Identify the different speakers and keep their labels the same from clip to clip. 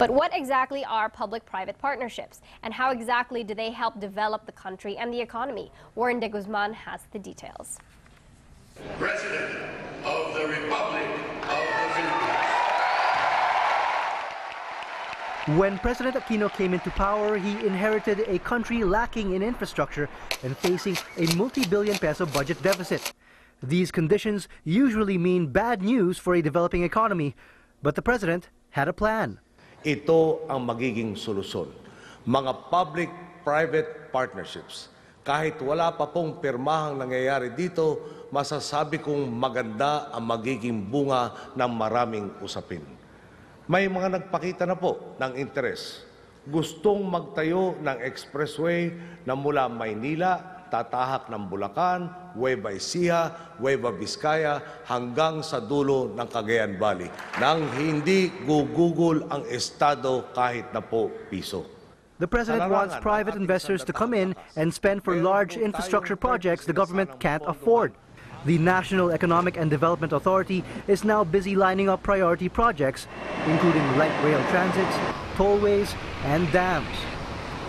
Speaker 1: But what exactly are public-private partnerships? And how exactly do they help develop the country and the economy? Warren de Guzman has the details.
Speaker 2: President of the Republic of the Philippines.
Speaker 3: When President Aquino came into power, he inherited a country lacking in infrastructure and facing a multi-billion peso budget deficit. These conditions usually mean bad news for a developing economy, but the president had a plan.
Speaker 4: Ito ang magiging solusyon. Mga public-private partnerships. Kahit wala pa pong pirmahang nangyayari dito, masasabi kong maganda ang magiging bunga ng maraming usapin. May mga nagpakita na po ng interes. Gustong magtayo ng expressway na mula Maynila tatahak ng Bulacan, Nueva Ecija, Nueva Vizcaya hanggang sa dulo ng Cagayan Valley nang hindi gugugol ang Estado kahit na po piso.
Speaker 3: The president wants private investors to come in and spend for large infrastructure projects the government can't afford. The National Economic and Development Authority is now busy lining up priority projects, including light rail transits, tollways, and dams.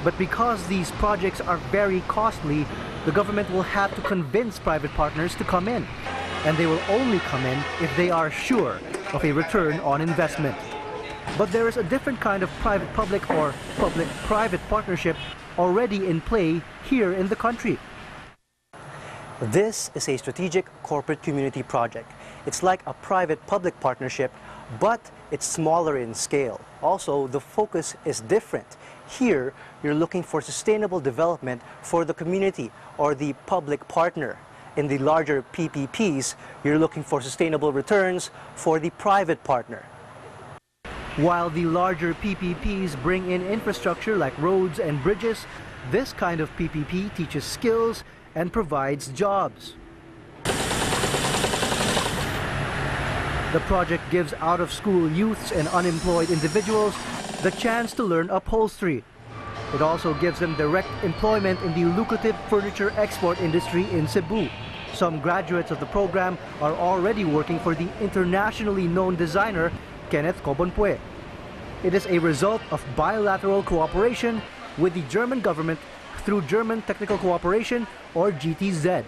Speaker 3: But because these projects are very costly, the government will have to convince private partners to come in. And they will only come in if they are sure of a return on investment. But there is a different kind of private-public or public-private partnership already in play here in the country. This is a strategic corporate community project. It's like a private-public partnership, but it's smaller in scale. Also, the focus is different. Here, you're looking for sustainable development for the community or the public partner. In the larger PPPs, you're looking for sustainable returns for the private partner. While the larger PPPs bring in infrastructure like roads and bridges, this kind of PPP teaches skills and provides jobs. The project gives out-of-school youths and unemployed individuals the chance to learn upholstery. It also gives them direct employment in the lucrative furniture export industry in Cebu. Some graduates of the program are already working for the internationally known designer Kenneth Cobonpue. It is a result of bilateral cooperation with the German government through German Technical Cooperation or GTZ.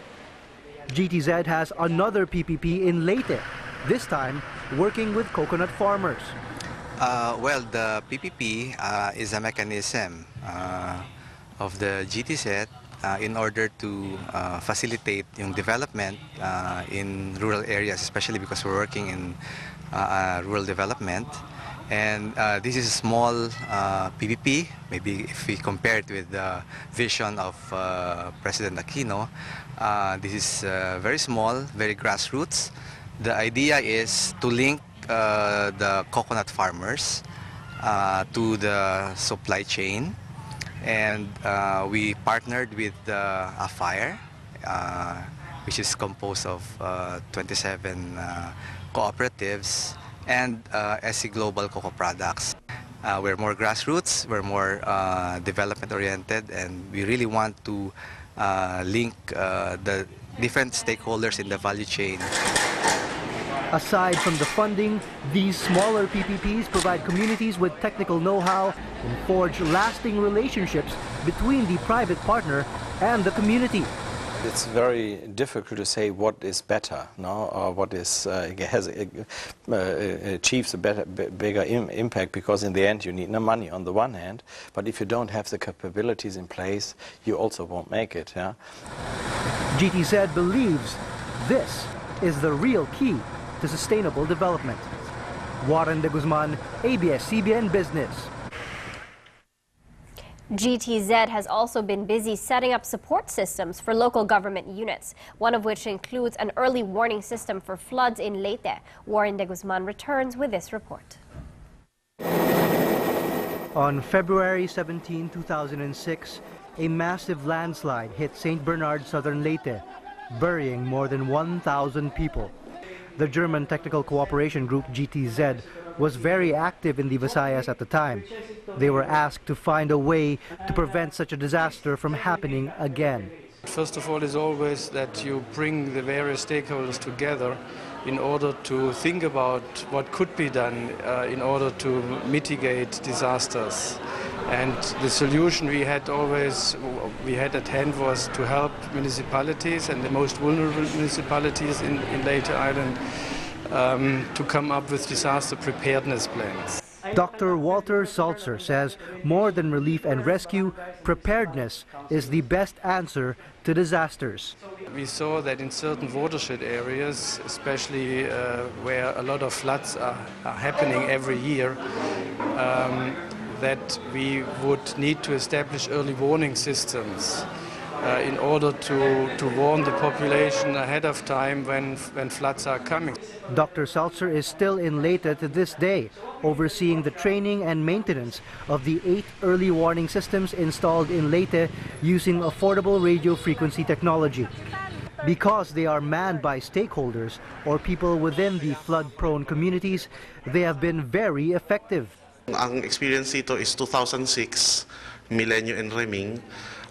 Speaker 3: GTZ has another PPP in Leyte this time working with coconut farmers.
Speaker 5: Uh, well, the PPP uh, is a mechanism uh, of the GTZ uh, in order to uh, facilitate yung development uh, in rural areas, especially because we're working in rural development. And this is a small PPP, maybe if we compare it with the vision of President Aquino, this is very small, very grassroots. The idea is to link uh, the coconut farmers uh, to the supply chain and uh, we partnered with uh, AFIRE uh, which is composed of uh, 27 cooperatives and SC Global Coco Products. we're more grassroots, we're more development oriented and we really want to link the different stakeholders in the value chain.
Speaker 3: Aside from the funding, these smaller PPPs provide communities with technical know-how and forge lasting relationships between the private partner and the community.
Speaker 6: It's very difficult to say what is better, no, or what is uh, has uh, achieves a better, bigger Im impact. Because in the end, you need no money on the one hand, but if you don't have the capabilities in place, you also won't make it. Yeah.
Speaker 3: GTZ believes this is the real key to sustainable development. Warren de Guzman, ABS-CBN Business.
Speaker 1: GTZ has also been busy setting up support systems for local government units, one of which includes an early warning system for floods in Leyte. Warren de Guzman returns with this report.
Speaker 3: On February 17, 2006, a massive landslide hit St. Bernard, southern Leyte, burying more than 1,000 people. The German Technical Cooperation Group, GTZ, was very active in the Visayas at the time. They were asked to find a way to prevent such a disaster from happening again.
Speaker 7: First of all is always that you bring the various stakeholders together in order to think about what could be done uh, in order to mitigate disasters. And the solution we had always we had at hand was to help municipalities and the most vulnerable municipalities in, in Leyte Island um, to come up with disaster preparedness plans.
Speaker 3: Dr. Walter Salzer says more than relief and rescue, preparedness is the best answer to disasters.
Speaker 7: We saw that in certain watershed areas, especially uh, where a lot of floods are, are happening every year, um, that we would need to establish early warning systems uh, in order to, to warn the population ahead of time when, when floods are coming.
Speaker 3: Dr. Salzer is still in Leyte to this day, overseeing the training and maintenance of the eight early warning systems installed in Leyte using affordable radio frequency technology. Because they are manned by stakeholders or people within the flood-prone communities, they have been very effective.
Speaker 8: Ang experience dito is 2006, Milenio and Reming.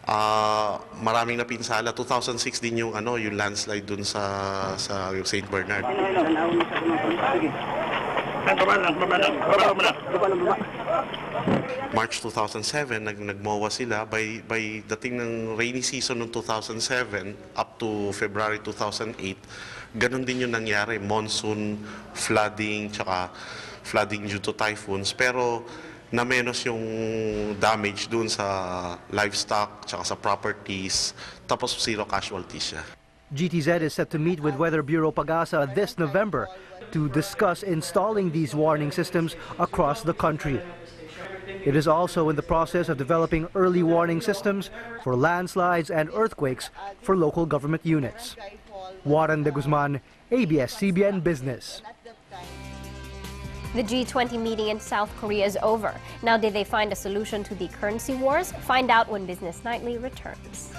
Speaker 8: Ah, maraming napinsala. 2006 din yung ano, yung landslide dun sa sa St. Bernard. March 2007 nag nagmowa sila. By by dating ng rainy season ng 2007 up to February 2008 ganun din yung nangyari. Monsoon flooding tsaka flooding due to typhoons. Pero na menos yung damage dun sa livestock tsaka sa properties. Tapos zero casualties siya
Speaker 3: GTZ is set to meet with Weather Bureau Pagasa this November to discuss installing these warning systems across the country. It is also in the process of developing early warning systems for landslides and earthquakes for local government units. Warren de Guzman, ABS-CBN Business.
Speaker 1: The G20 meeting in South Korea is over. Now, did they find a solution to the currency wars? Find out when Business Nightly returns.